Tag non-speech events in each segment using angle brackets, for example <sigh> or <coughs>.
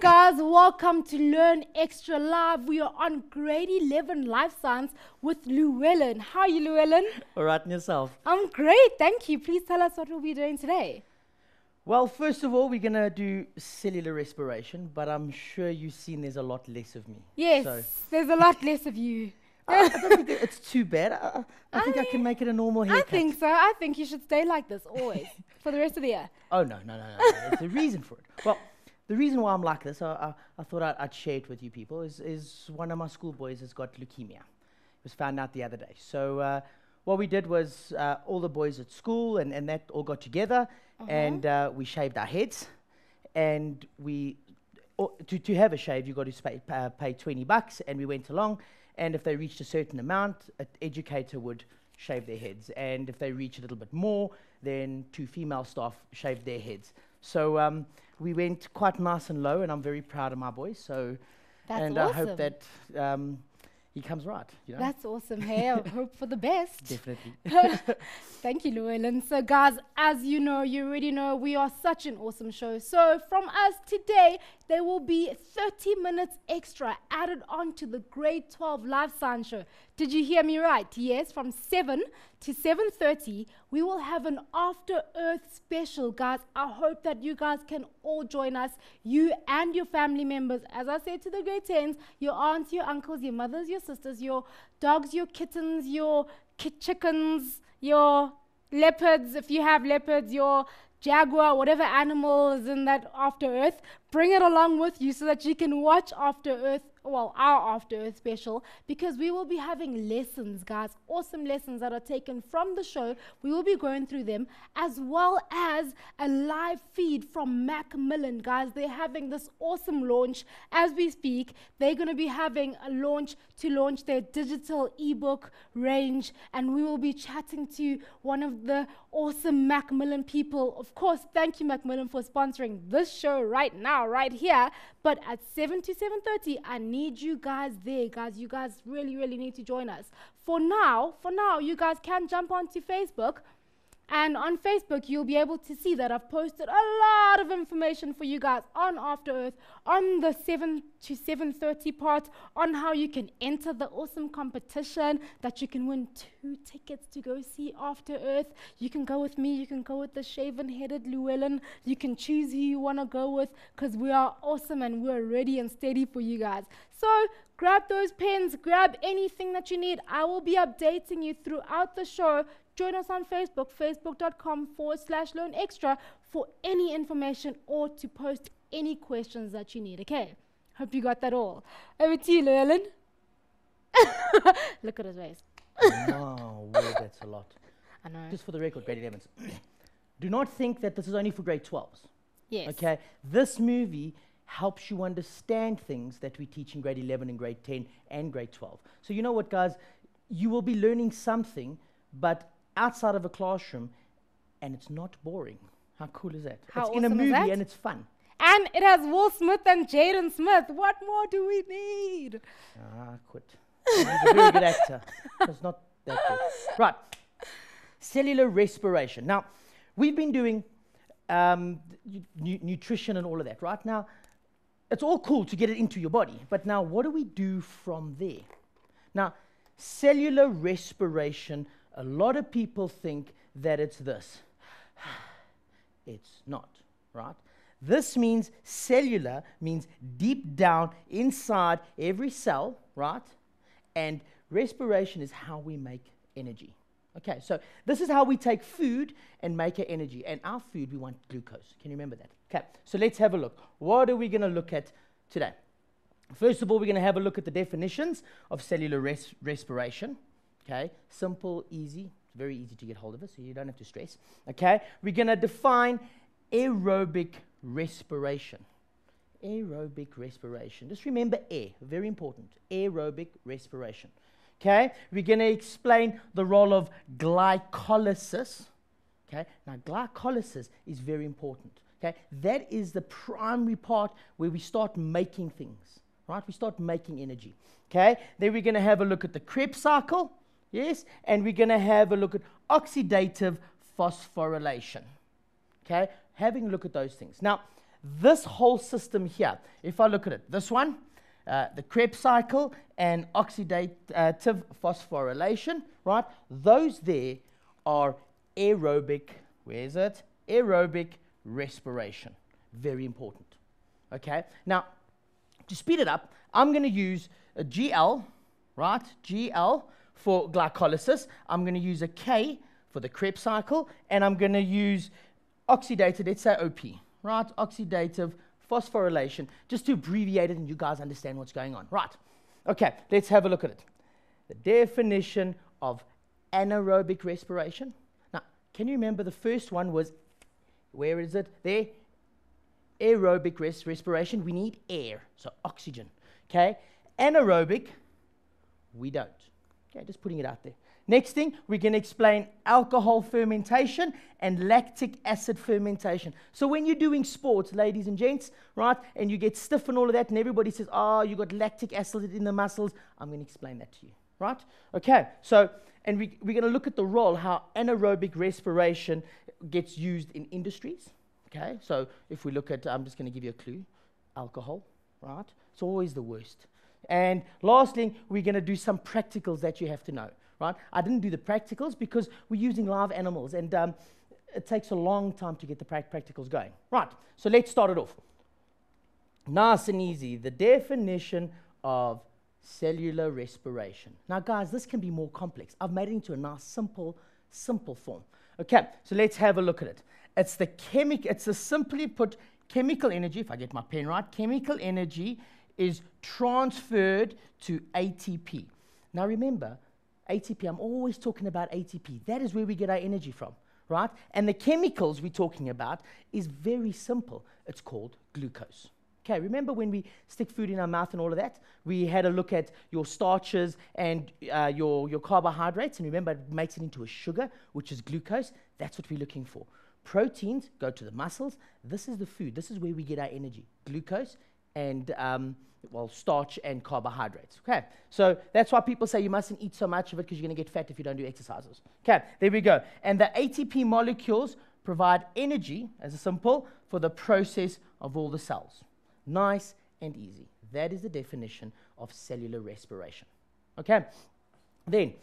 guys, welcome to Learn Extra Live. We are on grade 11 life science with Llewellyn. How are you, Llewellyn? All right, and yourself? I'm great, thank you. Please tell us what we'll be doing today. Well, first of all, we're going to do cellular respiration, but I'm sure you've seen there's a lot less of me. Yes, So there's a lot less of you. <laughs> I, I don't think it's too bad. I, I I think I, can make it a normal haircut. I think so. I think you should stay like this always <laughs> for the rest of the year. Oh, no, no, no, no. no. There's a reason for it. Well, the reason why I'm like this, I, I, I thought I'd, I'd share it with you people, is, is one of my schoolboys has got leukemia. It was found out the other day. So uh, what we did was uh, all the boys at school and, and that all got together and uh, we shaved our heads and we to, to have a shave you've got to pay, pay 20 bucks and we went along and if they reached a certain amount an educator would shave their heads and if they reach a little bit more then two female staff shaved their heads so um, we went quite nice and low and i'm very proud of my boys so That's and awesome. i hope that um, he comes right you know That's awesome. Hey, I <laughs> hope for the best. definitely <laughs> <laughs> Thank you, Llewellyn. So, guys, as you know, you already know, we are such an awesome show. So, from us today, there will be 30 minutes extra added on to the grade 12 live science show. Did you hear me right? Yes, from 7 to 7:30, we will have an after earth special, guys. I hope that you guys can all join us, you and your family members. As I said to the grade 10s, your aunts, your uncles, your mothers, your sisters, your dogs, your kittens, your chickens, your leopards, if you have leopards, your jaguar, whatever animal is in that After Earth, bring it along with you so that you can watch After Earth, well, our After Earth special, because we will be having lessons, guys, awesome lessons that are taken from the show. We will be going through them, as well as a live feed from Macmillan, guys. They're having this awesome launch as we speak. They're going to be having a launch to launch their digital ebook range, and we will be chatting to one of the awesome Macmillan people. Of course, thank you Macmillan for sponsoring this show right now, right here. But at 7 to 7:30, I need you guys there, guys. You guys really, really need to join us. For now, for now, you guys can jump onto Facebook. And on Facebook, you'll be able to see that I've posted a lot of information for you guys on After Earth, on the 7 to 7:30 part, on how you can enter the awesome competition that you can win two tickets to go see After Earth. You can go with me, you can go with the shaven-headed Llewellyn. You can choose who you want to go with because we are awesome and we're ready and steady for you guys. So grab those pens, grab anything that you need. I will be updating you throughout the show. Join us on Facebook, facebook.com forward slash learn extra for any information or to post any questions that you need. Okay. Hope you got that all. Over to you, Llewellyn. <laughs> Look at his face. word, that's a lot <laughs> I know. just for the record grade 11s <clears throat> do not think that this is only for grade 12s yes. Okay, this movie helps you understand things that we teach in grade 11 and grade 10 and grade 12. So, you know what, guys? You will be learning something, but outside of a classroom, and it's not boring. How cool is that? How it's in a movie and it's fun. And it has Will Smith and Jaden Smith. What more do we need? Ah, quit. He's a very good actor. It's not that good. Right. Cellular respiration. Now, we've been doing um, nu- nutrition and all of that. Right now, it's all cool to get it into your body, but now what do we do from there? Now, cellular respiration, a lot of people think that it's this. <sighs> It's not, right? This means cellular means deep down inside every cell, right? And respiration is how we make energy. Okay, so this is how we take food and make it energy. And our food, we want glucose. Can you remember that? Okay, so let's have a look. What are we going to look at today? First of all, we're going to have a look at the definitions of cellular res- respiration. Okay, simple, easy, it's very easy to get hold of it, so you don't have to stress. Okay, we're going to define aerobic respiration. Aerobic respiration. Just remember air, very important. Aerobic respiration. Okay, we're going to explain the role of glycolysis. Okay, now glycolysis is very important. Okay, that is the primary part where we start making things, right? We start making energy. Okay, then we're going to have a look at the Krebs cycle, yes, and we're going to have a look at oxidative phosphorylation. Okay, having a look at those things. Now, this whole system here, if I look at it, this one, uh, the Krebs cycle and oxidative phosphorylation, right? Those there are aerobic, where is it? Aerobic respiration. Very important. Okay? Now, to speed it up, I'm going to use a GL, right? GL for glycolysis. I'm going to use a K for the Krebs cycle, and I'm going to use oxidative, let's say OP, right? Oxidative phosphorylation, just to abbreviate it and you guys understand what's going on. Right. Okay, let's have a look at it. The definition of anaerobic respiration. Now, can you remember the first one was, where is it? There. Aerobic res- respiration, we need air, so oxygen. Okay? Anaerobic, we don't. Okay, just putting it out there. Next thing, we're going to explain alcohol fermentation and lactic acid fermentation. So when you're doing sports, ladies and gents, right, and you get stiff and all of that, and everybody says, oh, you got lactic acid in the muscles, I'm going to explain that to you, right? Okay, so, and we, we're going to look at the role, how anaerobic respiration gets used in industries, okay? So if we look at, I'm just going to give you a clue, alcohol, right? It's always the worst. And lastly, we're going to do some practicals that you have to know right? I didn't do the practicals because we're using live animals and um, it takes a long time to get the pra- practicals going. Right, so let's start it off. Nice and easy. The definition of cellular respiration. Now, guys, this can be more complex. I've made it into a nice, simple, simple form. Okay, so let's have a look at it. It's the chemic. It's a simply put chemical energy. If I get my pen right, chemical energy is transferred to ATP. Now, remember, ATP, I'm always talking about ATP. That is where we get our energy from, right? And the chemicals we're talking about is very simple. It's called glucose. Okay, remember when we stick food in our mouth and all of that? We had a look at your starches and uh, your, your carbohydrates, and remember it makes it into a sugar, which is glucose. That's what we're looking for. Proteins go to the muscles. This is the food. This is where we get our energy glucose and um, well, starch and carbohydrates. Okay, so that's why people say you mustn't eat so much of it because you're going to get fat if you don't do exercises. Okay, there we go. And the ATP molecules provide energy, as a simple, for the process of all the cells. Nice and easy. That is the definition of cellular respiration. Okay, then,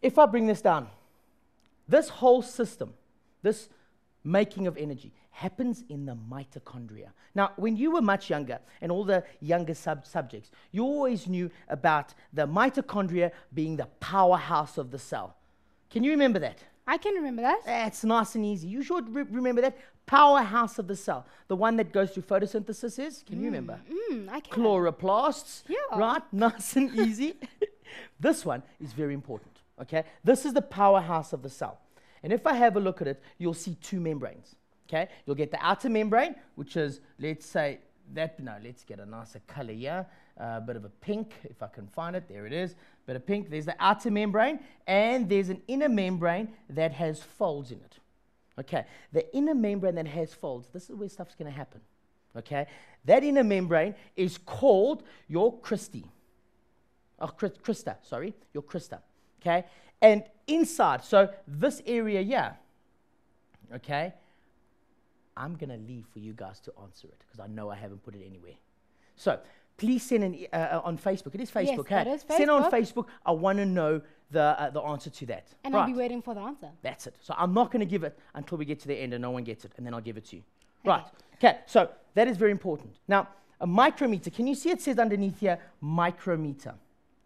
if I bring this down, this whole system, this making of energy, happens in the mitochondria. Now, when you were much younger, and all the younger sub- subjects, you always knew about the mitochondria being the powerhouse of the cell. Can you remember that? I can remember that. That's nice and easy. You should re- remember that. Powerhouse of the cell. The one that goes through photosynthesis is, can mm, you remember? Mm, I can. Chloroplasts. Yeah. Right? <laughs> Nice and easy. <laughs> this one is very important. Okay? This is the powerhouse of the cell. And if I have a look at it, you'll see two membranes. Okay, you'll get the outer membrane, which is, let's say, that, no, let's get a nicer color here, a uh, bit of a pink, if I can find it, there it is, bit of pink. There's the outer membrane, and there's an inner membrane that has folds in it. Okay, the inner membrane that has folds, this is where stuff's going to happen. Okay, that inner membrane is called your Cristae. Oh, Crista, sorry, your Crista. Okay, and inside, so this area here, okay, I'm going to leave for you guys to answer it because I know I haven't put it anywhere. So please send an, uh, uh, on Facebook. It is Facebook, yes, hey? It is Facebook. Send on Facebook. I want to know the, uh, the answer to that. And right. I'll be waiting for the answer. That's it. So I'm not going to give it until we get to the end and no one gets it, and then I'll give it to you. Okay. Right. Okay, so that is very important. Now, a micrometer, can you see it says underneath here, micrometer?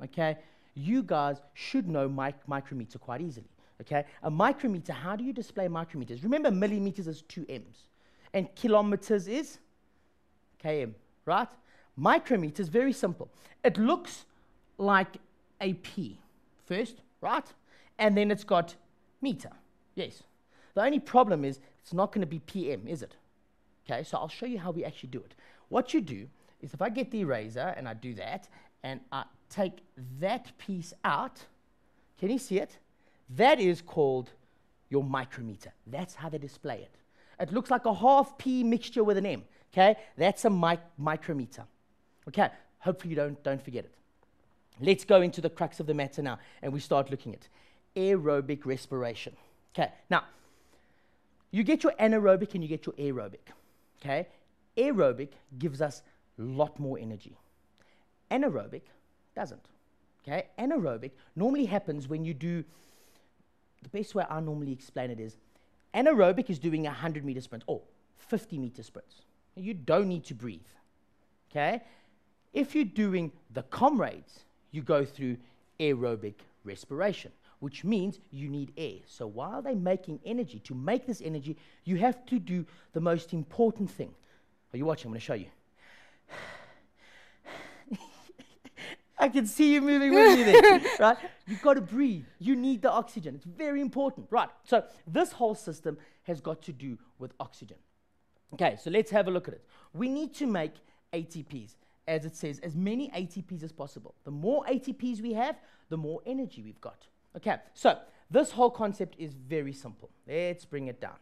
Okay, you guys should know mic- micrometer quite easily. Okay, a micrometer, how do you display micrometers? Remember, millimeters is two M's and kilometers is km, right? Micrometer is very simple. It looks like a P first, right? And then it's got meter, yes. The only problem is it's not going to be PM, is it? Okay, so I'll show you how we actually do it. What you do is if I get the eraser and I do that, and I take that piece out, can you see it? That is called your micrometer. That's how they display it. It looks like a half P mixture with an M. Okay, that's a mic- micrometer. Okay, hopefully you don't, don't forget it. Let's go into the crux of the matter now and we start looking at aerobic respiration. Okay, now you get your anaerobic and you get your aerobic. Okay, aerobic gives us a lot more energy. Anaerobic doesn't. Okay? Anaerobic normally happens when you do the best way I normally explain it is anaerobic is doing a 100 meter sprint or 50 meter sprints. You don't need to breathe. Okay? If you're doing the comrades, you go through aerobic respiration, which means you need air. So while they're making energy, to make this energy, you have to do the most important thing. Are you watching? I'm going to show you. I can see you moving with me there, <laughs> right? You've got to breathe. You need the oxygen. It's very important, right? So this whole system has got to do with oxygen. Okay, so let's have a look at it. We need to make ATPs, as it says, as many ATPs as possible. The more ATPs we have, the more energy we've got. Okay, so this whole concept is very simple. Let's bring it down.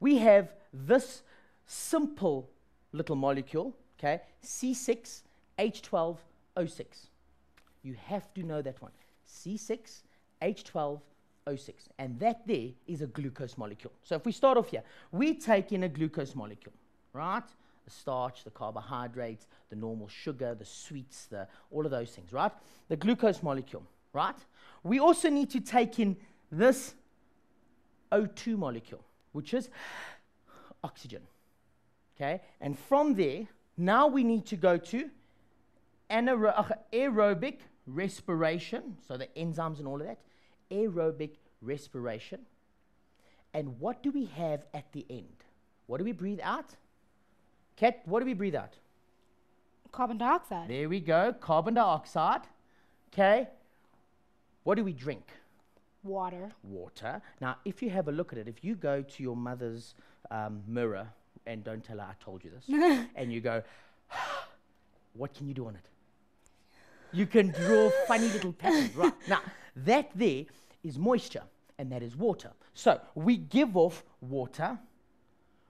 We have this simple little molecule, okay, C6 H12O6. You have to know that one. C6H12O6. And that there is a glucose molecule. So if we start off here, we take in a glucose molecule, right? The starch, the carbohydrates, the normal sugar, the sweets, the, all of those things, right? The glucose molecule, right? We also need to take in this O2 molecule, which is oxygen. Okay? And from there, now we need to go to anaero- aerobic respiration, so the enzymes and all of that, aerobic respiration. And what do we have at the end? What do we breathe out? Cat, what do we breathe out? Carbon dioxide. There we go, carbon dioxide. Okay. What do we drink? Water. Water. Now, if you have a look at it, if you go to your mother's um, mirror, and don't tell her I told you this, <laughs> and you go, what can you do on it? You can draw funny little <laughs> patterns. Right. Now, that there is moisture, and that is water. So we give off water,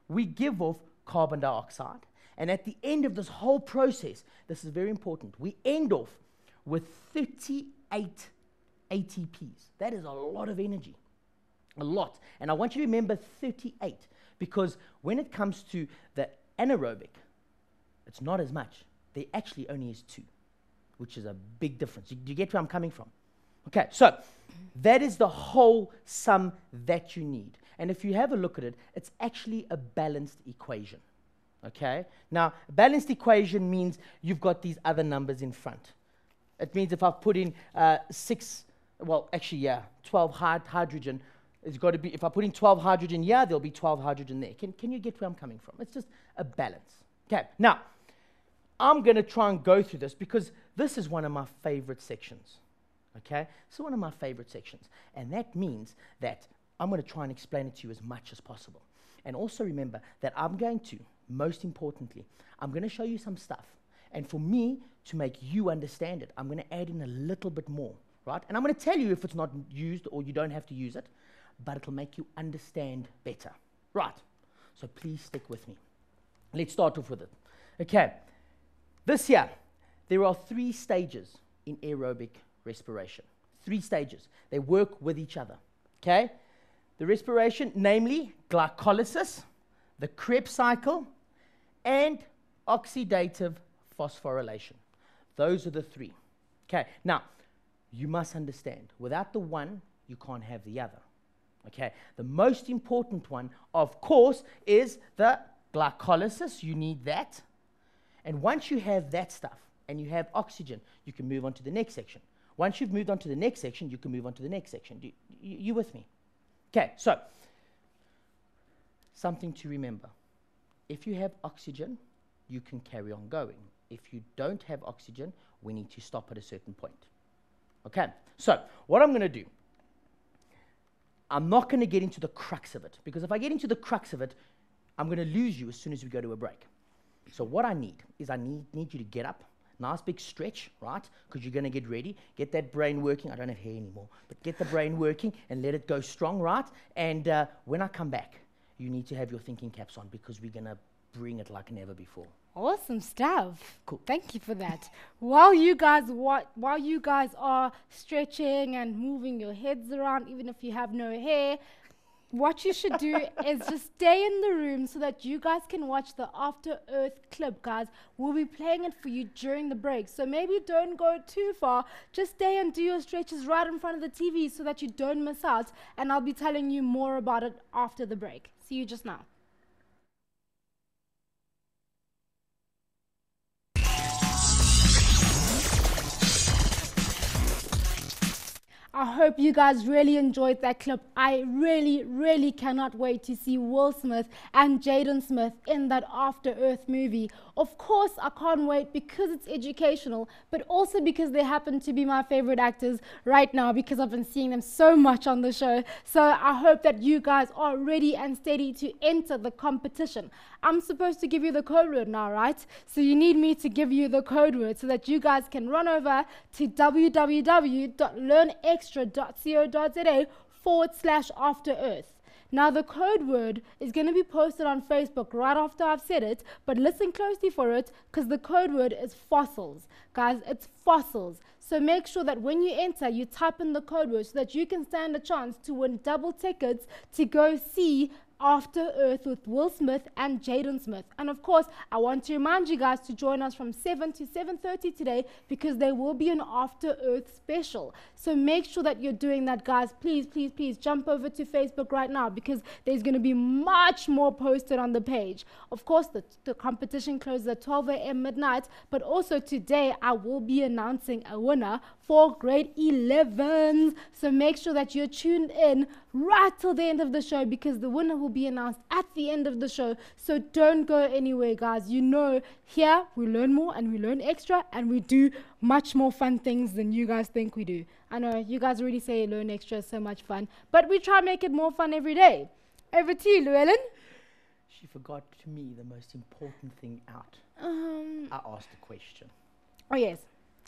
we give off carbon dioxide, and at the end of this whole process, this is very important, we end off with 38 ATPs. That is a lot of energy. A lot. And I want you to remember 38 because when it comes to the anaerobic, it's not as much. There actually only is two which is a big difference. Do you get where I'm coming from? Okay, so that is the whole sum that you need. And if you have a look at it, it's actually a balanced equation. Okay? Now, balanced equation means you've got these other numbers in front. It means if I've put in uh, six, well, actually, yeah, 12 hyd- hydrogen, it's got to be, if I put in 12 hydrogen yeah, there'll be 12 hydrogen there. Can, can you get where I'm coming from? It's just a balance. Okay, now, I'm going to try and go through this because this is one of my favorite sections. Okay? So, one of my favorite sections. And that means that I'm going to try and explain it to you as much as possible. And also remember that I'm going to, most importantly, I'm going to show you some stuff. And for me to make you understand it, I'm going to add in a little bit more, right? And I'm going to tell you if it's not used or you don't have to use it, but it'll make you understand better. Right. So please stick with me. Let's start off with it. Okay. This year, there are three stages in aerobic respiration. Three stages. They work with each other. Okay? The respiration, namely glycolysis, the Krebs cycle, and oxidative phosphorylation. Those are the three. Okay, now you must understand without the one, you can't have the other. Okay, the most important one, of course, is the glycolysis. You need that. And once you have that stuff and you have oxygen, you can move on to the next section. Once you've moved on to the next section, you can move on to the next section. You, you, you with me? Okay, so something to remember. If you have oxygen, you can carry on going. If you don't have oxygen, we need to stop at a certain point. Okay, so what I'm going to do, I'm not going to get into the crux of it because if I get into the crux of it, I'm going to lose you as soon as we go to a break. So what I need is I need, need you to get up, nice big stretch, right? Because you're going to get ready. Get that brain working. I don't have hair anymore, but get the brain working and let it go strong, right? And uh, when I come back, you need to have your thinking caps on because we're going to bring it like never before. Awesome stuff. Cool. Thank you for that. <laughs> while you guys wa- while you guys are stretching and moving your heads around, even if you have no hair, what you should do is just stay in the room so that you guys can watch the After Earth clip, guys. We'll be playing it for you during the break. So maybe don't go too far. Just stay and do your stretches right in front of the TV so that you don't miss out. And I'll be telling you more about it after the break. See you just now. I hope you guys really enjoyed that clip. I really, really cannot wait to see Will Smith and Jaden Smith in that After Earth movie. Of course, I can't wait because it's educational, but also because they happen to be my favorite actors right now because I've been seeing them so much on the show. So I hope that you guys are ready and steady to enter the competition. I'm supposed to give you the code word now, right? So you need me to give you the code word so that you guys can run over to www.learnextra.co.za forward slash after earth. Now, the code word is going to be posted on Facebook right after I've said it, but listen closely for it because the code word is fossils. Guys, it's fossils. So make sure that when you enter, you type in the code word so that you can stand a chance to win double tickets to go see after Earth with Will Smith and Jaden Smith. And of course, I want to remind you guys to join us from 7 to 7:30 today because there will be an After Earth special. So make sure that you're doing that, guys. Please, please, please jump over to Facebook right now because there's going to be much more posted on the page. Of course, the, the competition closes at 12 a.m. midnight, but also today I will be announcing a winner for grade 11s. So make sure that you're tuned in right till the end of the show because the winner will be announced at the end of the show. So don't go anywhere, guys. You know, here we learn more and we learn extra and we do much more fun things than you guys think we do. I know you guys already say learn extra is so much fun, but we try to make it more fun every day. Over to you, Llewellyn. She forgot to me the most important thing out. Um, I asked a question oh, yes.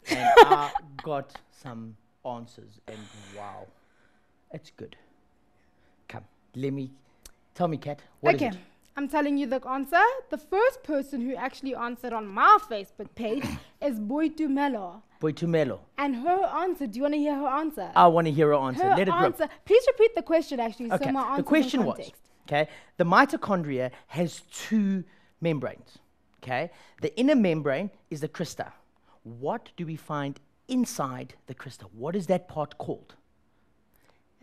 and <laughs> I got some answers, and wow, it's good. Come, let me tell me, Kat. What is okay. I'm telling you the answer. The first person who actually answered on my Facebook page <coughs> is Boitu Melo. Boitumelo. And her answer, do you want to hear her answer? I want to hear her answer. her Let it answer. Please repeat the question actually Okay. so my answer the question was, okay, the mitochondria has two membranes. Okay, the inner membrane is the crista. What do we find inside the crista? What is that part called?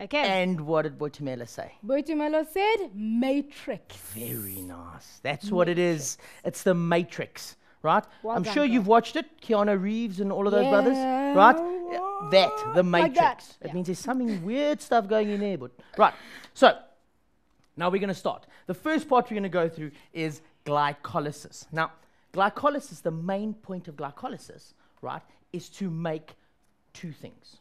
Okay. And what did Boitumelo say? Boitumelo said matrix. Very nice. That's what it is. It's the Matrix, right? Well I'm done, sure you've watched it, Keanu Reeves and all of those brothers, right? Yeah. That, the Like Matrix. that. It Yeah. means there's something weird stuff going in there, but right. So now we're going to start. The first part we're going to go through is glycolysis. Now, glycolysis, the main point of glycolysis, right, is to make two things,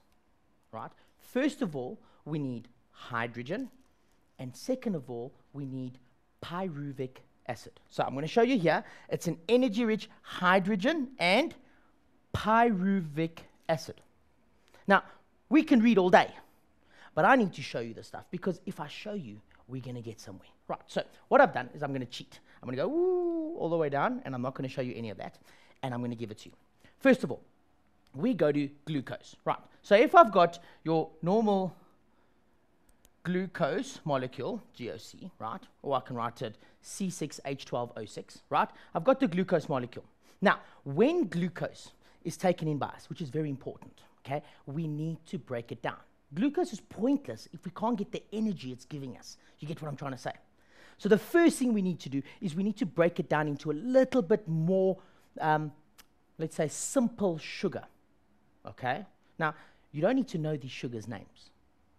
right? First of all, we need hydrogen, and second of all, we need pyruvic acid. So I'm going to show you here. It's an energy-rich hydrogen and pyruvic acid. Now, we can read all day, but I need to show you the stuff because if I show you, we're going to get somewhere. Right, so what I've done is I'm going to cheat. I'm going to go ooh, all the way down, and I'm not going to show you any of that, and I'm going to give it to you. First of all, we go to glucose. Right, so if I've got your normal glucose molecule, GOC, right? Or I can write it C6H12O6, right? I've got the glucose molecule. Now, when glucose is taken in by us, which is very important, okay, we need to break it down. Glucose is pointless if we can't get the energy it's giving us. You get what I'm trying to say? So, the first thing we need to do is we need to break it down into a little bit more, um, let's say, simple sugar. Okay? Now, you don't need to know these sugars' names,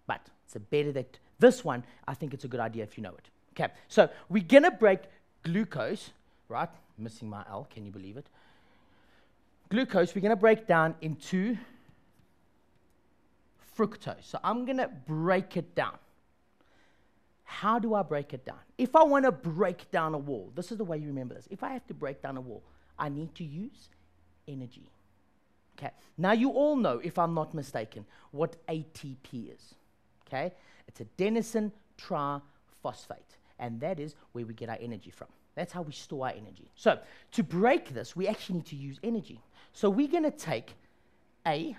but it's a better that this one, I think it's a good idea if you know it. Okay, so we're gonna break glucose, right? Missing my L, can you believe it? Glucose, we're gonna break down into fructose. So I'm gonna break it down. How do I break it down? If I wanna break down a wall, this is the way you remember this. If I have to break down a wall, I need to use energy. Okay. Now you all know, if I'm not mistaken, what ATP is. Okay. It's adenosine triphosphate, and that is where we get our energy from. That's how we store our energy. So to break this, we actually need to use energy. So we're going to take ATP,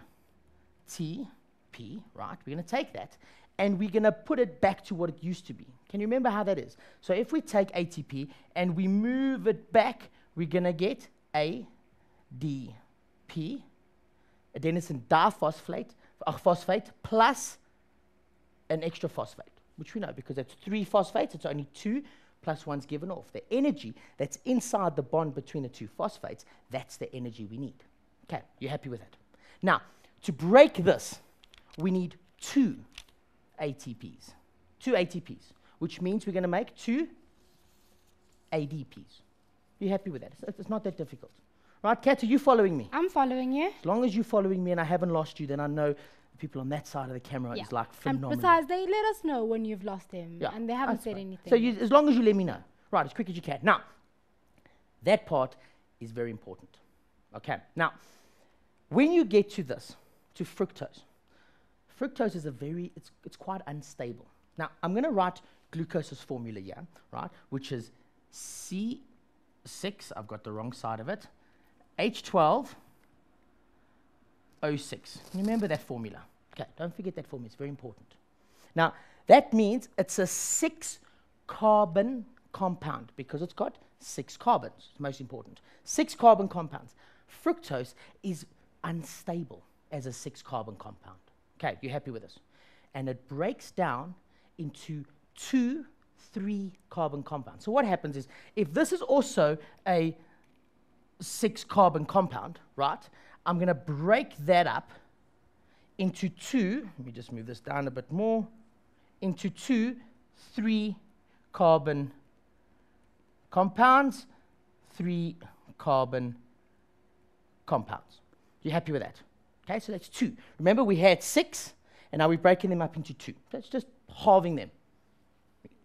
right? We're going to take that, and we're going to put it back to what it used to be. Can you remember how that is? So if we take ATP and we move it back, we're going to get ADP, adenosine diphosphate, uh, phosphate plus an extra phosphate, which we know because that's three phosphates, it's only two plus one's given off. The energy that's inside the bond between the two phosphates, that's the energy we need. Okay, you happy with that? Now, to break this, we need two ATPs. Two ATPs, which means we're going to make two ADPs. You happy with that? It's, it's not that difficult. Right, Kat, are you following me? I'm following you. As long as you're following me and I haven't lost you, then I know people on that side of the camera Yeah. is like phenomenal. And besides, they let us know when you've lost him, Yeah, and they haven't said fine. anything. So you, as long as you let me know, right, as quick as you can. Now, that part is very important. Okay. Now, when you get to this, to fructose, fructose is a very, it's, it's quite unstable. Now, I'm going to write glucose's formula here, right, which is C6, I've got the wrong side of it, H12, O6. Remember that formula. Okay, don't forget that formula, it's very important. Now, that means it's a six carbon compound because it's got six carbons. It's most important. Six carbon compounds. Fructose is unstable as a six carbon compound. Okay, you happy with this? And it breaks down into two three carbon compounds. So, what happens is if this is also a six carbon compound, right? I'm going to break that up into two, let me just move this down a bit more, into two three carbon compounds, three carbon compounds. You happy with that? Okay, so that's two. Remember, we had six, and now we're breaking them up into two. That's just halving them.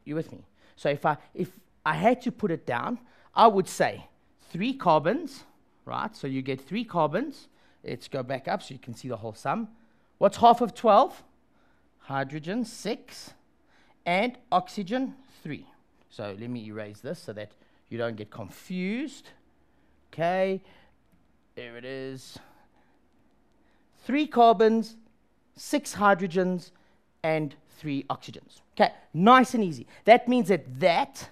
You with me? So if I if I had to put it down, I would say three carbons, right? So you get three carbons. Let's go back up so you can see the whole sum. What's half of 12? Hydrogen, six, and oxygen, three. So let me erase this so that you don't get confused. Okay, there it is. Three carbons, six hydrogens, and three oxygens. Okay, nice and easy. That means that that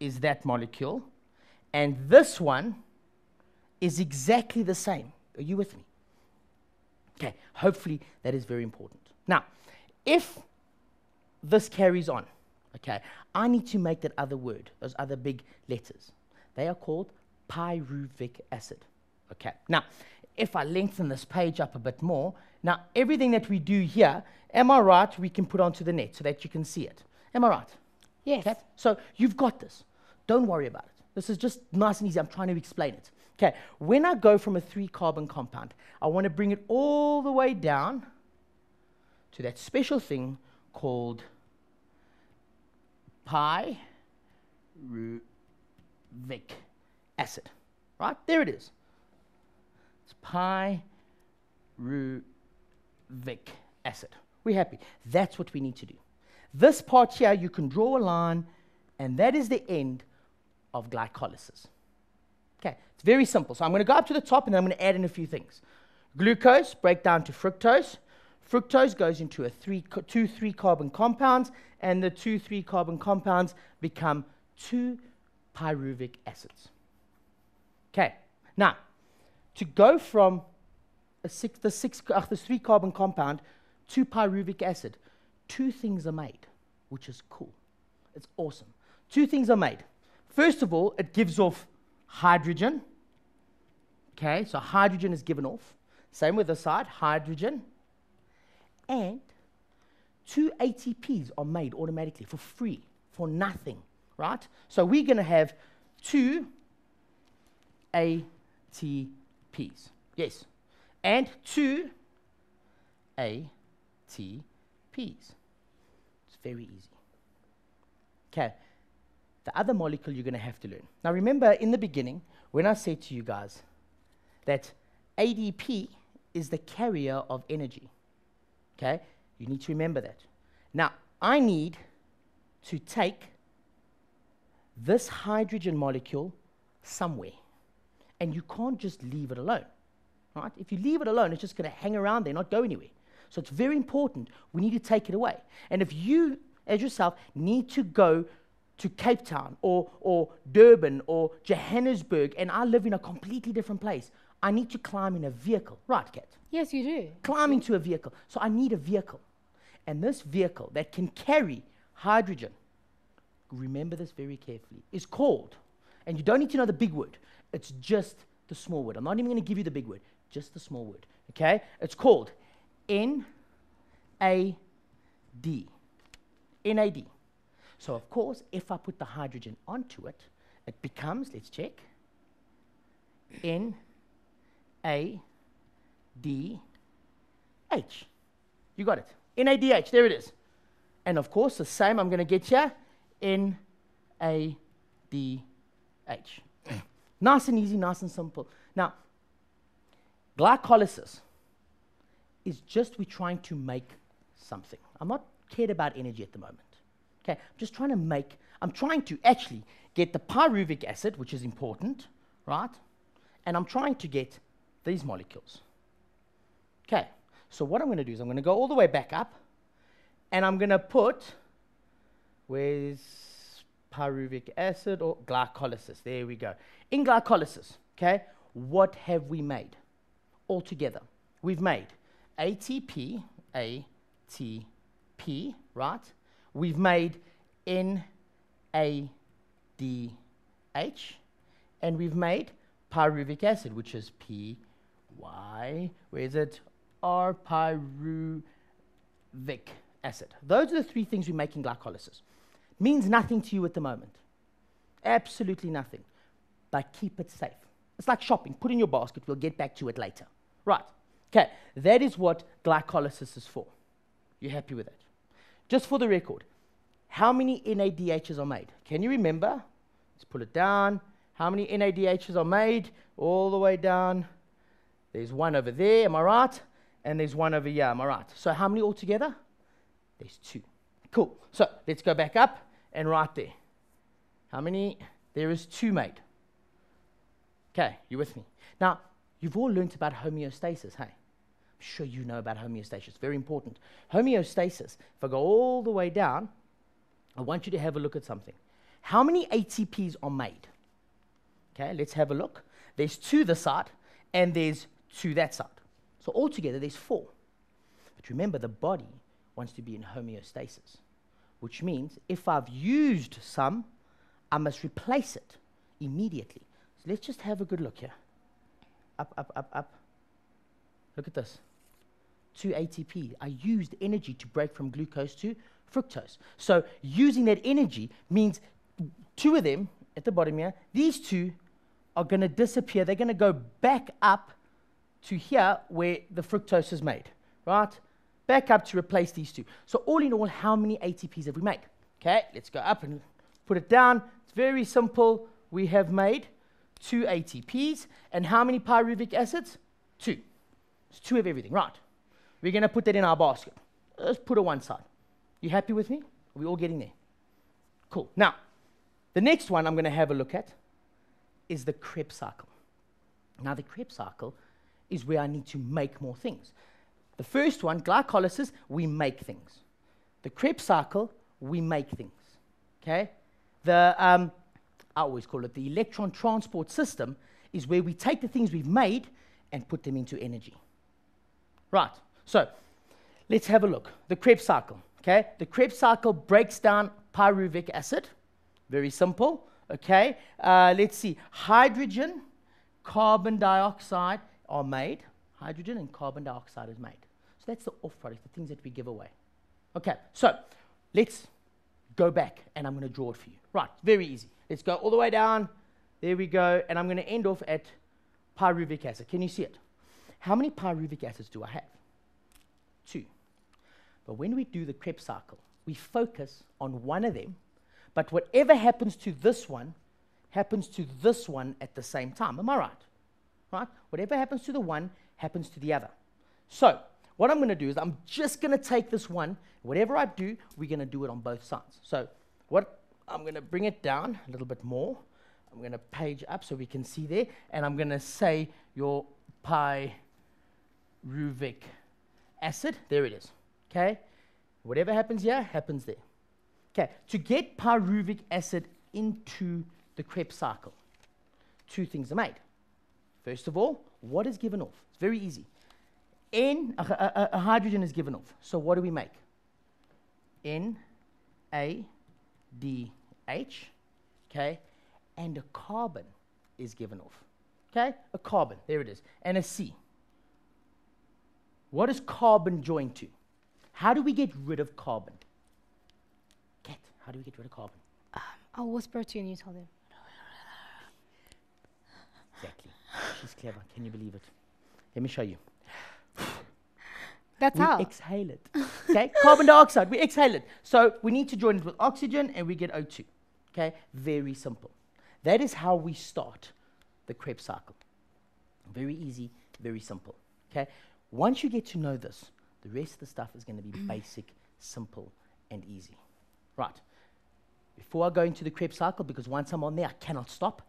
is that molecule, and this one is exactly the same. Are you with me? Okay, hopefully that is very important. Now, if this carries on, okay, I need to make that other word, those other big letters. They are called pyruvic acid. Okay, now, if I lengthen this page up a bit more, now everything that we do here, am I right, we can put onto the net so that you can see it. Am I right? yes. Okay? So you've got this. Don't worry about it. This is just nice and easy. I'm trying to explain it. Okay, when I go from a three carbon compound, I want to bring it all the way down to that special thing called pyruvic acid. Right? There it is. It's pyruvic acid. We're happy. That's what we need to do. This part here, you can draw a line, and that is the end of glycolysis. Okay, it's very simple. So I'm going to go up to the top and then I'm going to add in a few things. Glucose break down to fructose. Fructose goes into a three, two three carbon compounds, and the two three carbon compounds become two pyruvic acids. Okay, now to go from a six, the six, uh, the three carbon compound to pyruvic acid, two things are made, which is cool. It's awesome. Two things are made. First of all, it gives off hydrogen. Okay, so hydrogen is given off. Same with this side, hydrogen. And two ATPs are made automatically for free, for nothing, right? So we're going to have two ATPs. Yes. And two ATPs. It's very easy. Okay. The other molecule you're going to have to learn. Now, remember in the beginning when I said to you guys that ADP is the carrier of energy. Okay? You need to remember that. Now, I need to take this hydrogen molecule somewhere. And you can't just leave it alone. Right? If you leave it alone, it's just going to hang around there, not go anywhere. So it's very important. We need to take it away. And if you, as yourself, need to go to Cape Town or, or Durban or Johannesburg and I live in a completely different place, I need to climb in a vehicle. Right, Kat? Yes, you do. Climb into a vehicle. So I need a vehicle. And this vehicle that can carry hydrogen, remember this very carefully, is called, and you don't need to know the big word, it's just the small word. I'm not even going to give you the big word, just the small word. Okay? It's called N A D. N A D. So, of course, if I put the hydrogen onto it, it becomes, let's check, N A D H. You got it. N A D H. There it is. And of course, the same I'm going to get here N A D H. nice and easy, nice and simple. Now, glycolysis is just we're trying to make something. I'm not cared about energy at the moment. Okay, I'm just trying to make, I'm trying to actually get the pyruvic acid, which is important, right? And I'm trying to get these molecules. Okay, so what I'm going to do is I'm going to go all the way back up, and I'm going to put, where's pyruvic acid or glycolysis? There we go. In glycolysis, okay, what have we made altogether? We've made ATP, ATP, right? We've made NADH, and we've made pyruvic acid, which is P Y, where is it? R pyruvic acid. Those are the three things we make in glycolysis. Means nothing to you at the moment. Absolutely nothing. But keep it safe. It's like shopping. Put in your basket. We'll get back to it later. Right. Okay. That is what glycolysis is for. You happy with that? Just for the record, how many NADHs are made? Can you remember? Let's pull it down. How many NADHs are made? All the way down. There's one over there, am I right? And there's one over here, am I right? So how many altogether? There's two. Cool. So let's go back up and right there. How many? There is two made. Okay, you with me? Now, you've all learnt about homeostasis, hey? Sure you know about homeostasis. Very important. Homeostasis, if I go all the way down, I want you to have a look at something. How many ATPs are made? Okay, let's have a look. There's two this side, and there's two that side. So altogether, there's four. But remember, the body wants to be in homeostasis, which means if I've used some, I must replace it immediately. So let's just have a good look here. Up, up, up, up. Look at this. 2 ATP. I used energy to break from glucose to fructose. So using that energy means two of them at the bottom here, these two are going to disappear. They're going to go back up to here where the fructose is made, right? Back up to replace these two. So all in all, how many ATPs have we made? Okay, let's go up and put it down. It's very simple. We have made two ATPs. And how many pyruvic acids? Two. It's two of everything, right? We're going to put that in our basket. Let's put it one side. You happy with me? Are we all getting there? Cool. Now, the next one I'm going to have a look at is the Krebs cycle. Now, the Krebs cycle is where I need to make more things. The first one, glycolysis, we make things. The Krebs cycle, we make things. Okay? The, um, I always call it the electron transport system, is where we take the things we've made and put them into energy. Right. So, let's have a look. The Krebs cycle. Okay? The Krebs cycle breaks down pyruvic acid. Very simple. Okay? Uh, let's see. Hydrogen, carbon dioxide are made. Hydrogen and carbon dioxide is made. So that's the off product, the things that we give away. Okay, so let's go back and I'm going to draw it for you. Right, very easy. Let's go all the way down. There we go. And I'm going to end off at pyruvic acid. Can you see it? How many pyruvic acids do I have? Two. But when we do the Krebs cycle, we focus on one of them, but whatever happens to this one happens to this one at the same time. Am I right? Right? Whatever happens to the one happens to the other. So, what I'm going to do is I'm just going to take this one, whatever I do, we're going to do it on both sides. So, what I'm going to bring it down a little bit more. I'm going to page up so we can see there, and I'm going to say your pyruvic acid, there it is. Okay? Whatever happens here, happens there. Okay, to get pyruvic acid into the Krebs cycle, two things are made. First of all, what is given off? It's very easy. N, a, a, a hydrogen is given off. So what do we make? N, A, D, H, okay? And a carbon is given off. Okay? A carbon, there it is. And a C. What is carbon joined to? How do we get rid of carbon? Get, how do we get rid of carbon? Um, I'll whisper to you and you tell them. Exactly. She's clever. Can you believe it? Let me show you. That's we how. We exhale it. Okay? Carbon dioxide, we exhale it. So we need to join it with oxygen and we get O2. Okay? Very simple. That is how we start the Krebs cycle. Very easy, very simple. Okay? Once you get to know this, the rest of the stuff is going to be basic, simple, and easy. Right. Before I go into the Krebs cycle, because once I'm on there, I cannot stop.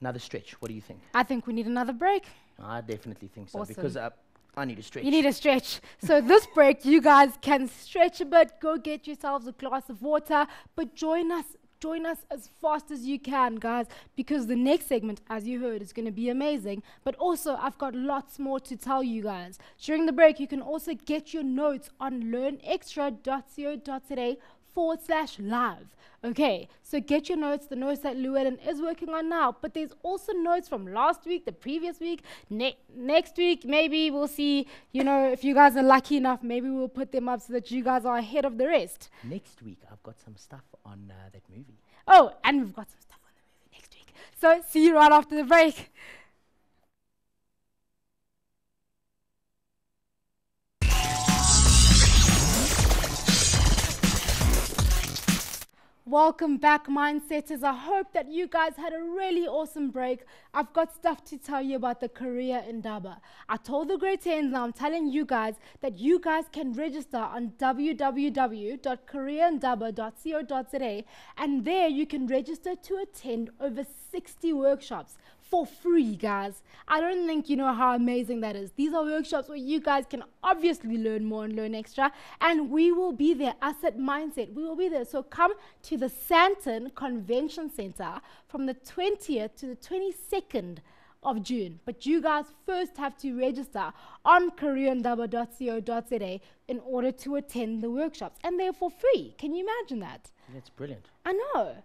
Another stretch. What do you think? I think we need another break. I definitely think so Awesome. because uh, I need a stretch. You need a stretch. So this break, you guys can stretch a bit. Go get yourselves a glass of water, but join us. Join us as fast as you can, guys, because the next segment, as you heard, is going to be amazing. But also, I've got lots more to tell you guys. During the break, you can also get your notes on learnextra.co.za forward slash live. Okay, so get your notes, the notes that Llewellyn is working on now. But there's also notes from last week, the previous week, ne- next week. Maybe we'll see, you know, if you guys are lucky enough, maybe we'll put them up so that you guys are ahead of the rest. Next week, I've got some stuff on uh, that movie. Oh, and we've got some stuff on the movie next week. So see you right after the break. Welcome back, Mindsetters. I hope that you guys had a really awesome break. I've got stuff to tell you about the career Indaba. I told the grade 10s, now I'm telling you guys that you guys can register on www.careerindaba.co.za and there you can register to attend over 60 workshops for free, guys. I don't think you know how amazing that is. These are workshops where you guys can obviously learn more and learn extra, and we will be there. Asset Mindset, we will be there. So come to the Sandton Convention Center from the 20th to the 22nd of June. But you guys first have to register on careerindaba.co.za in order to attend the workshops, and they're for free. Can you imagine that? That's brilliant. I know.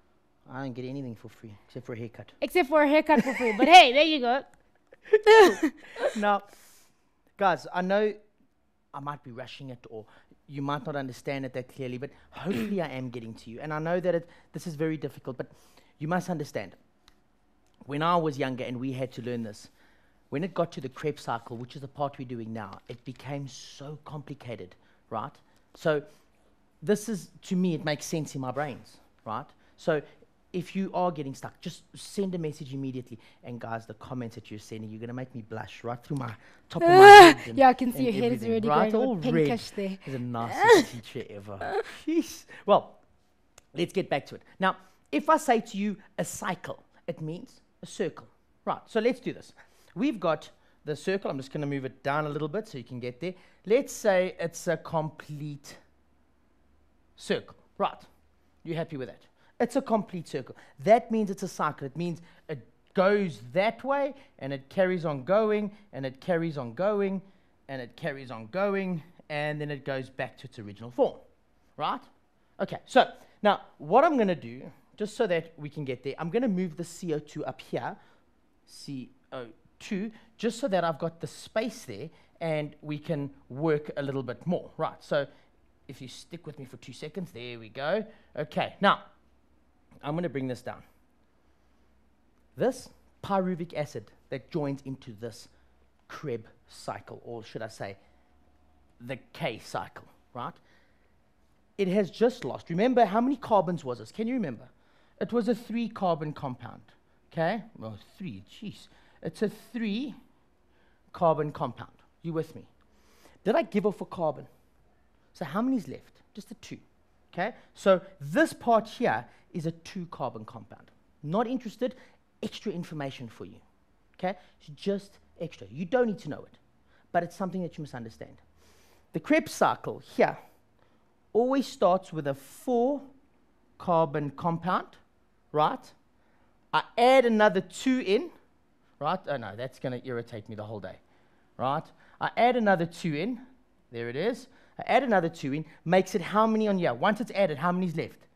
I don't get anything for free except for a haircut. Except for a haircut for free. But hey, there you go. <laughs> now, guys, I know I might be rushing it or you might not understand it that clearly, but hopefully I am getting to you. And I know that it, this is very difficult, but you must understand. When I was younger and we had to learn this, when it got to the Krebs cycle, which is the part we're doing now, it became so complicated, right? So, this is, to me, it makes sense in my brains, right? So, if you are getting stuck, just send a message immediately. And guys, the comments that you're sending, you're gonna make me blush right through my top of my ah, head. and- yeah, I can see your head is already right? going All all red. pinkish there. He's the <laughs> nicest teacher ever. Jeez. Well, let's get back to it. Now, if I say to you a cycle, it means a circle. Right, so let's do this. We've got the circle. I'm just going to move it down a little bit so you can get there. Let's say it's a complete circle. Right, you happy with that? It's a complete circle. That means it's a cycle. It means it goes that way and it carries on going and it carries on going and it carries on going and then it goes back to its original form. Right? Okay, so now what I'm going to do, just so that we can get there, I'm going to move the CO2 up here, CO2, just so that I've got the space there and we can work a little bit more. Right, so if you stick with me for two seconds, there we go. Okay, now I'm going to bring this down. This pyruvic acid that joins into this Krebs cycle, or should I say, the K cycle, right? It has just lost. Remember, how many carbons was this? Can you remember? It was a three carbon compound, okay? Well, three, jeez. It's a three carbon compound. You with me? Did I give off a carbon? So how many's left? Just a two. Okay? So this part here is a two carbon compound. Not interested, extra information for you. Okay? It's just extra. You don't need to know it, but it's something that you must understand. the Krebs cycle here always starts with a four carbon compound, right? I add another two in, right? Oh no, that's going to irritate me the whole day, right? I add another two in, there it is. Add another two in, makes it how many on here? Once it's added, how many's left?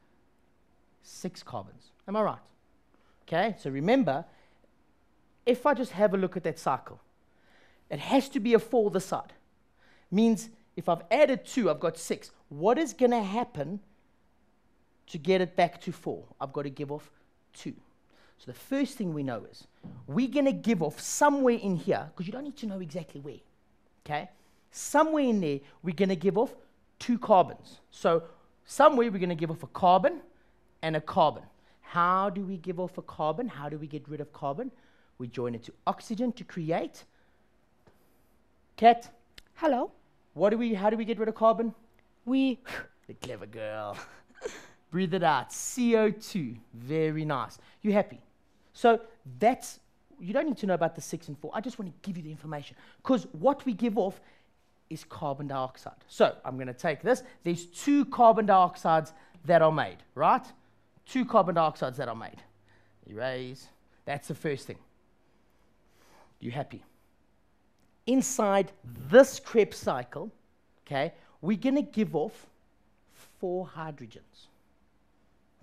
Six carbons. Am I right? Okay, so remember, if I just have a look at that cycle, it has to be a four the side. Means if I've added two, I've got six. What is going to happen to get it back to four? I've got to give off two. So the first thing we know is we're going to give off somewhere in here, because you don't need to know exactly where. Okay? Somewhere in there, we're going to give off two carbons. So somewhere we're going to give off a carbon and a carbon. How do we give off a carbon? How do we get rid of carbon? We join it to oxygen to create. Kat, Hello. what do we? How do we get rid of carbon? We <laughs> The clever girl. <laughs> Breathe it out. CO2. Very nice. You happy? So that's you don't need to know about the six and four. I just want to give you the information because what we give off is carbon dioxide. So I'm going to take this. There's two carbon dioxides that are made, right? Two carbon dioxides that are made. Erase. That's the first thing. You happy? Inside this Krebs cycle, okay, we're going to give off four hydrogens.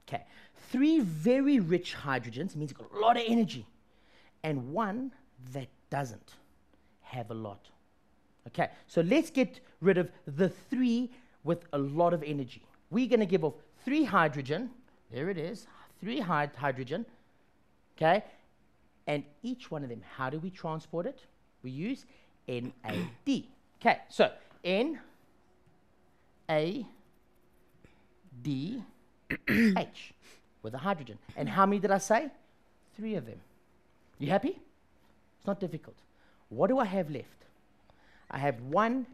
Okay, three very rich hydrogens means you've got a lot of energy, and one that doesn't have a lot. Okay, so let's get rid of the three with a lot of energy. We're going to give off three hydrogen. There it is, three hyd- hydrogen. Okay, and each one of them, how do we transport it? We use NAD. Okay, so N A D H <coughs> with a hydrogen. And how many did I say? Three of them. You happy? It's not difficult. What do I have left? I have one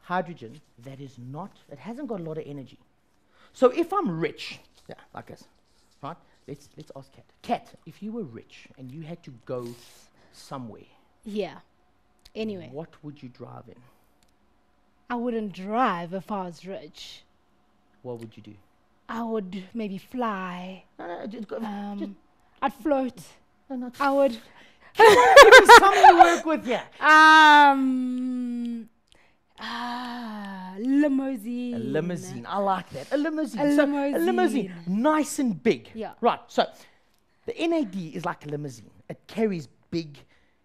hydrogen that is not, it hasn't got a lot of energy. So if I'm rich, yeah, like this, right? Let's, let's ask Kat. Kat, if you were rich and you had to go somewhere, yeah. Anyway, what would you drive in? I wouldn't drive if I was rich. What would you do? I would maybe fly. No, no, just go. just, Um, I'd float. no, not I would. Give me something to work with, yeah. <laughs> Um. Ah, limousine. A limousine. I like that. A limousine. A so, A limousine. limousine. Nice and big. Yeah. Right. So the NAD is like a limousine. It carries big,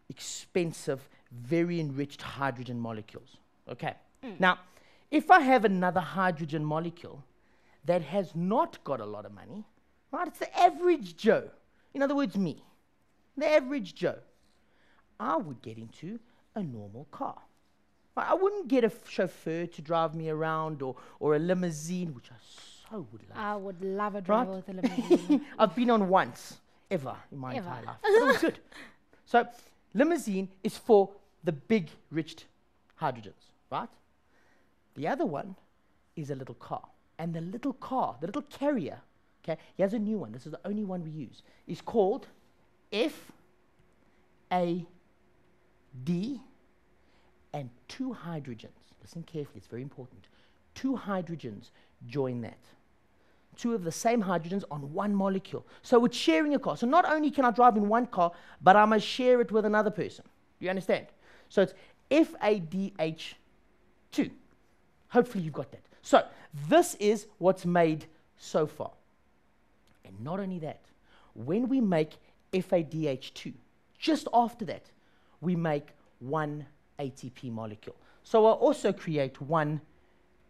expensive, very enriched hydrogen molecules. Okay. Now, if I have another hydrogen molecule that has not got a lot of money, right? It's the average Joe. In other words, me. The average Joe. I would get into a normal car. I wouldn't get a chauffeur to drive me around or, or a limousine, which I so would love. I would love a driver Right. with a <laughs> limousine. I've been on once, ever in my Ever. entire life. But it was good. <laughs> So, limousine is for the big, rich hydrogens, right? The other one is a little car. And the little car, the little carrier, okay, here's a new one. This is the only one we use, is called F A D and two hydrogens. Listen carefully, it's very important. Two hydrogens join that two of the same hydrogens on one molecule. So it's sharing a car. So not only can I drive in one car, but I must share it with another person. Do you understand? So it's FADH2. Hopefully you've got that. So this is what's made so far. And not only that, when we make FADH2, just after that, we make one ATP molecule. So I'll also create one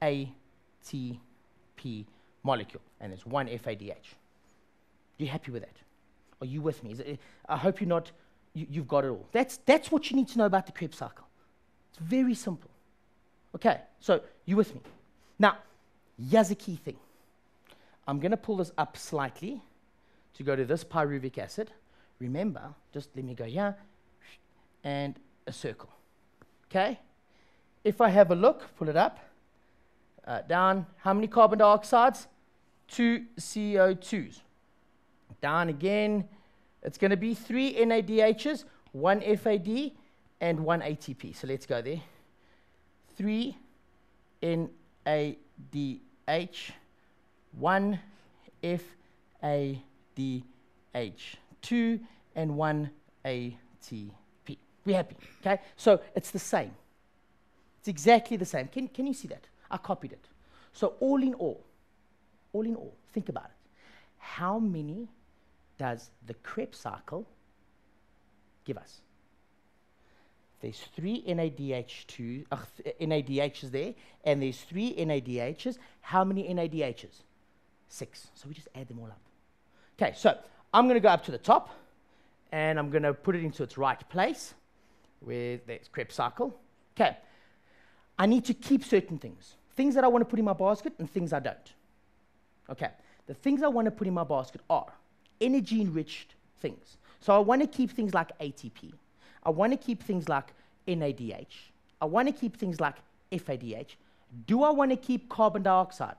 ATP molecule, and it's one FADH. You happy with that? Are you with me? It, I hope you're not. You, you've got it all. That's that's what you need to know about the Krebs cycle. It's very simple. Okay, so you with me? Now, here's a key thing. I'm going to pull this up slightly to go to this pyruvic acid. Remember, just let me go here and a circle. Okay? If I have a look, pull it up, uh, down, how many carbon dioxides? Two CO2s. Down again, it's going to be three NADHs, one FAD, and one ATP. So let's go there. Three NADH, 1 FADH, 2 and 1 ATP. We happy? Okay? So it's the same. It's exactly the same. Can, can you see that? I copied it. So all in all, all in all, think about it. How many does the Krebs cycle give us? There's three NADH2, uh, NADHs there, and there's three NADHs. How many NADHs? Six. So we just add them all up. Okay, so I'm going to go up to the top, and I'm going to put it into its right place, with there's Krebs cycle. Okay, I need to keep certain things. Things that I want to put in my basket and things I don't. Okay, the things I want to put in my basket are energy enriched things. So I want to keep things like ATP. I want to keep things like NADH. I want to keep things like FADH. Do I want to keep carbon dioxide?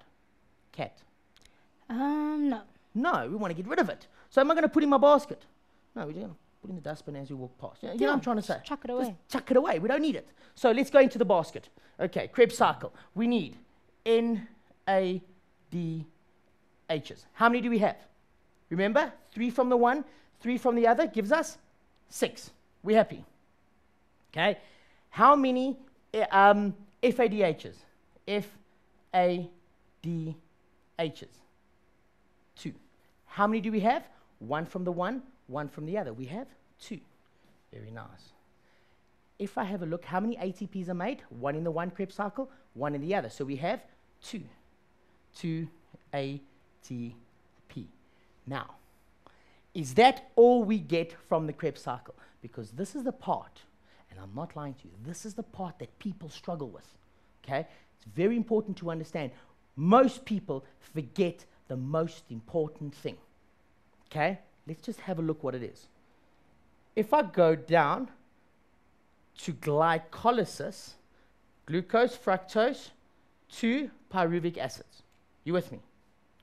Kat. Um, no. No, we want to get rid of it. So am I going to put in my basket? No, we're going to put in the dustbin as we walk past. You know, you know what I'm trying to say? Chuck it Just away. chuck it away. We don't need it. So let's go into the basket. Okay, Krebs cycle. We need NADHs. How many do we have? Remember? Three from the one, three from the other gives us six. We're happy? Okay. How many uh, um, FADHs? FADHs. Two. How many do we have? One from the one, one from the other. We have two. Very nice. If I have a look, how many ATPs are made? One in the one Krebs cycle, one in the other. So we have two. Two ATP. Now, is that all we get from the Krebs cycle? Because this is the part, and I'm not lying to you, this is the part that people struggle with. Okay? It's very important to understand. Most people forget the most important thing. Okay? Let's just have a look what it is. If I go down to glycolysis, glucose, fructose, to pyruvic acids. You with me?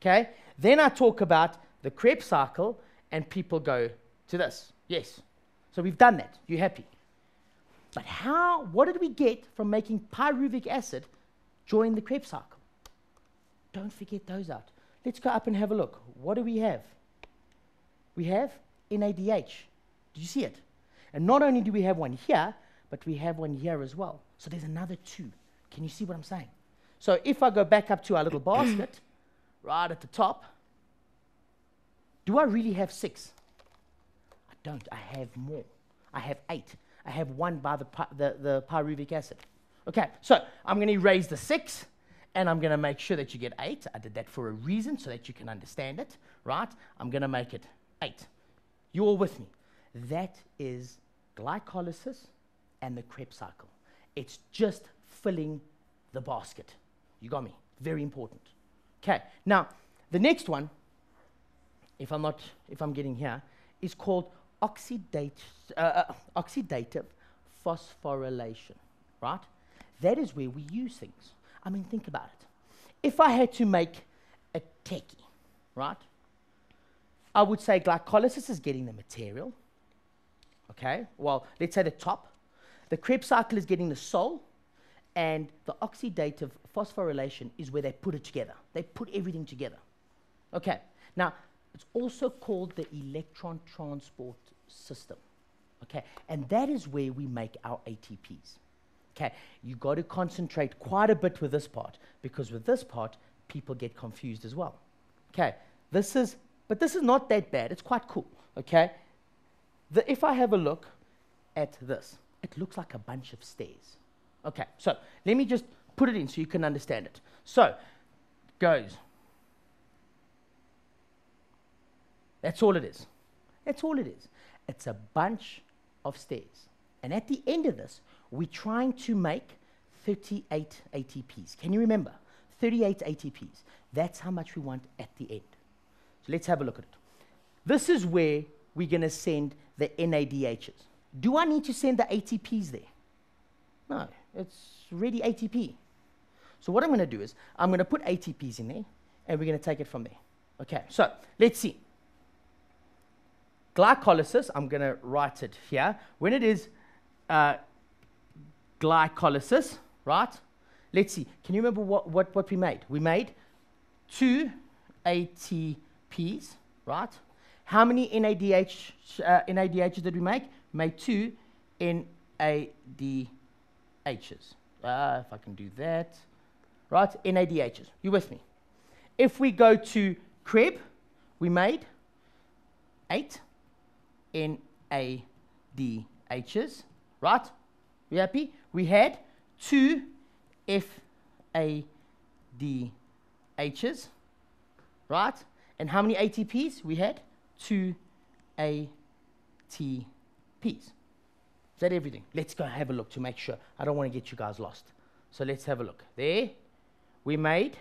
Okay? Then I talk about the Krebs cycle, and people go to this. Yes. So we've done that. You happy? But how, what did we get from making pyruvic acid join the Krebs cycle? Don't forget those out. Let's go up and have a look. What do we have? We have NADH. Do you see it? And not only do we have one here, but we have one here as well. So there's another two. Can you see what I'm saying? So if I go back up to our little basket, <clears throat> right at the top, do I really have six? I don't. I have more. I have eight. I have one by the, the, the pyruvic acid. Okay, so I'm going to erase the six and I'm going to make sure that you get eight. I did that for a reason so that you can understand it, right? I'm going to make it eight. You all with me? That is glycolysis and the Krebs cycle. It's just filling the basket. You got me? Very important. Okay, now the next one, if I'm not, if I'm getting here, is called oxidate, uh, uh, oxidative phosphorylation, right? That is where we use things. I mean, think about it. If I had to make a techie, right? I would say glycolysis is getting the material. Okay, well, let's say the top. The Krebs cycle is getting the soul, and the oxidative phosphorylation is where they put it together. They put everything together. Okay, now it's also called the electron transport system. Okay, and that is where we make our ATPs. Okay, you got to concentrate quite a bit with this part because with this part, people get confused as well. Okay, this is, but this is not that bad. It's quite cool. Okay, the, if I have a look at this, it looks like a bunch of stairs. Okay, so let me just put it in so you can understand it. So, goes. That's all it is. That's all it is. It's a bunch of stairs. And at the end of this, we're trying to make 38 ATPs. Can you remember? 38 ATPs. That's how much we want at the end. So let's have a look at it. This is where we're going to send the NADHs. Do I need to send the ATPs there? No, it's already ATP. So what I'm going to do is I'm going to put ATPs in there, and we're going to take it from there. Okay, so let's see. Glycolysis, I'm going to write it here. When it is uh, glycolysis, right? let's see. Can you remember what, what, what we made? We made two ATPs, right? How many NADH, uh, NADHs did we make? Made two NADHs. Uh, if I can do that. Right? NADHs. You with me? If we go to Krebs, we made eight NADHs. Right? We happy? We had two FADHs. Right? And how many ATPs? We had two ATPs. Is that everything? Let's go have a look to make sure. I don't want to get you guys lost. So let's have a look. There, we made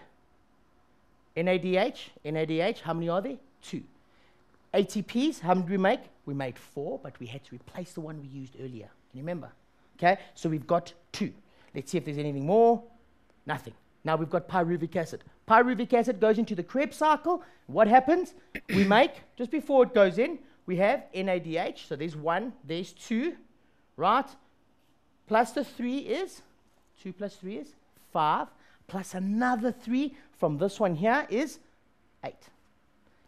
NADH. NADH, how many are there? Two. ATPs, how many did we make? We made four, but we had to replace the one we used earlier. Can you remember? Okay, so we've got two. Let's see if there's anything more. Nothing. Now we've got pyruvic acid. Pyruvic acid goes into the Krebs cycle. What happens? we <coughs> make, just before it goes in, we have NADH. So there's one, there's two, right? Plus the three is, two plus three is five, plus another three from this one here is eight.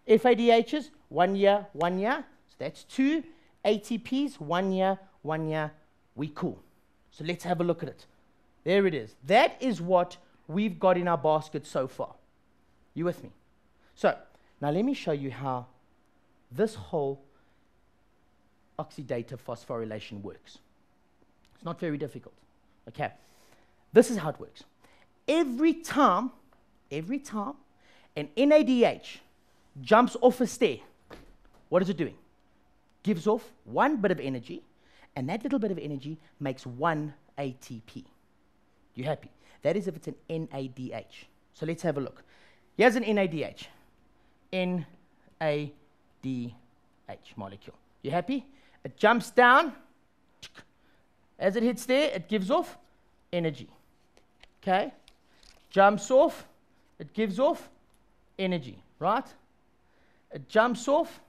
FADHs, one year, one year. So that's two. ATPs, one year, one year. We cool. So let's have a look at it. There it is. That is what we've got in our basket so far. You with me? So now let me show you how this whole oxidative phosphorylation works. It's not very difficult. Okay. This is how it works. Every time, every time an NADH jumps off a stair, what is it doing? Gives off one bit of energy, and that little bit of energy makes one ATP. You happy? That is if it's an NADH. So let's have a look. Here's an NADH. NADH molecule. You happy? It jumps down. As it hits there, it gives off energy. Okay? Jumps off, it gives off energy, right? It jumps off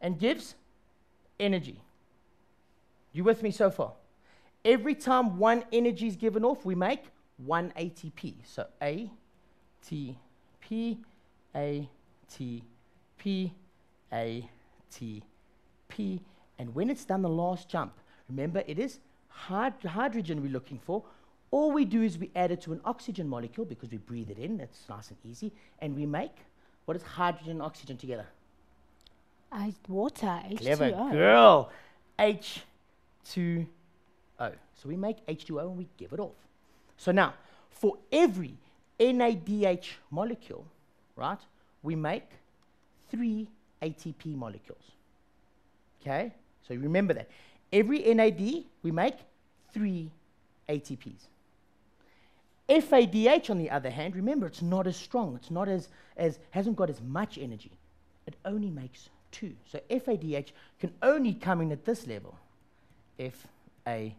and gives energy. You with me so far? Every time one energy is given off, we make one ATP. So ATP, ATP, ATP. And when it's done the last jump, remember it is hyd hydrogen we're looking for. All we do is we add it to an oxygen molecule because we breathe it in. That's nice and easy. And we make what is hydrogen and oxygen together? Uh, water, H2O. Clever girl. H2O. So we make H2O and we give it off. So now, for every NADH molecule, right, we make three ATP molecules. Okay? So remember that. Every NAD, we make three ATPs. FADH, on the other hand, remember, it's not as strong. It's not as, as, hasn't got as much energy. It only makes two. So FADH can only come in at this level. FADH.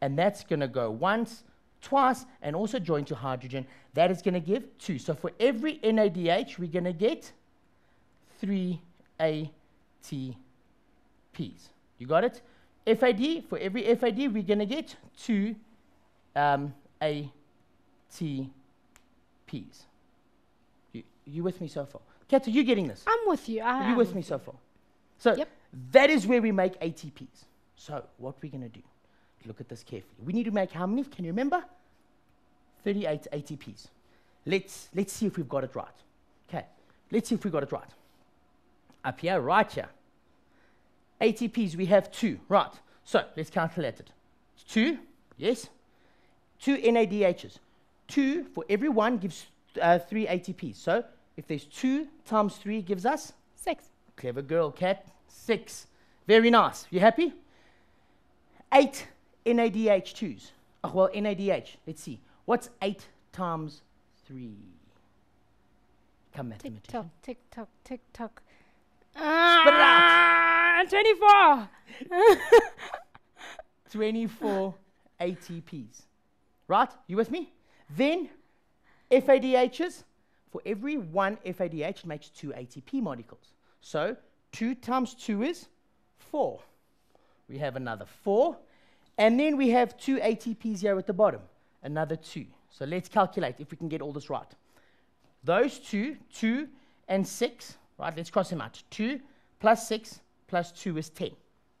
And that's going to go once, twice, and also join to hydrogen. That is going to give two. So for every NADH, we're going to get three ATPs. You got it? FAD, for every FAD, we're going to get two um, ATPs. You, you with me so far? Kat, are you getting this? I'm with you. I Are you with me so far? So Yep. that is where we make ATPs. So what we're going to do, look at this carefully. We need to make how many? Can you remember? 38 ATPs. Let's, let's see if we've got it right. Okay, let's see if we've got it right. Up here, right here. ATPs, we have two. Right, so let's calculate it. Two, yes. Two NADHs. Two for every one gives uh, three ATPs. So if there's two times three gives us Six. Clever girl, Kat. Six. Very nice. You happy? Eight NADH2s. Oh, well, NADH. Let's see. What's eight times three? Come, Tick tock, tick tock, tick tock. Spit it out. Ah, 24. <laughs> 24 ATPs. Right? You with me? Then FADHs. For every one FADH, it makes two ATP molecules. So 2 times 2 is 4. We have another 4. And then we have two ATPs here at the bottom, another two. So let's calculate if we can get all this right. Those two, two and six, right? Let's cross them out. Two plus six plus two is 10. Am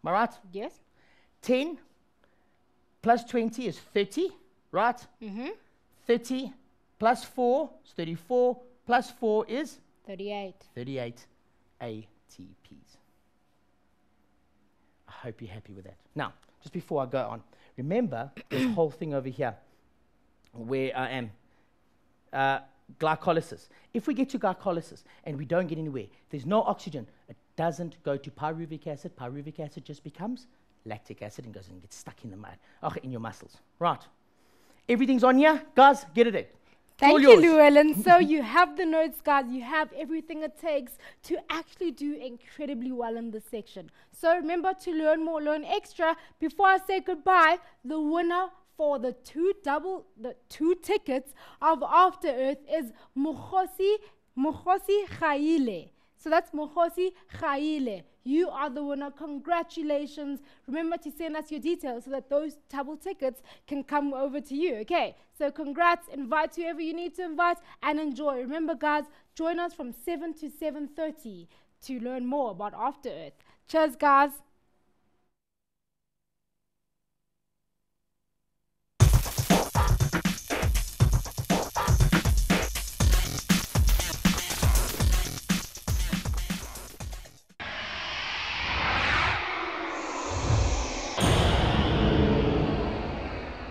I right? Yes. 10 plus 20 is 30, right? Mm-hmm. 30 plus 4 is 34, plus 4 is 38. 38 ATPs. Hope you're happy with that. Now, just before I go on, remember <coughs> this whole thing over here where I am. Uh, glycolysis. If we get to glycolysis and we don't get anywhere, there's no oxygen, it doesn't go to pyruvic acid. Pyruvic acid just becomes lactic acid and goes and gets stuck in the mud, oh, in your muscles. Right. Everything's on here. Guys, get it in. Thank you. Llewellyn. so <laughs> you have the notes, guys. You have everything it takes to actually do incredibly well in this section. So remember to learn more, learn extra. Before I say goodbye, the winner for the two double, the two tickets of After Earth is Mukhosi Mukhosi Khaile. So that's Mukhosi Khaile. You are the winner. Congratulations. Remember to send us your details so that those double tickets can come over to you. Okay. So congrats. Invite whoever you need to invite and enjoy. Remember, guys, join us from 7 to 7.30 to learn more about After Earth. Cheers, guys.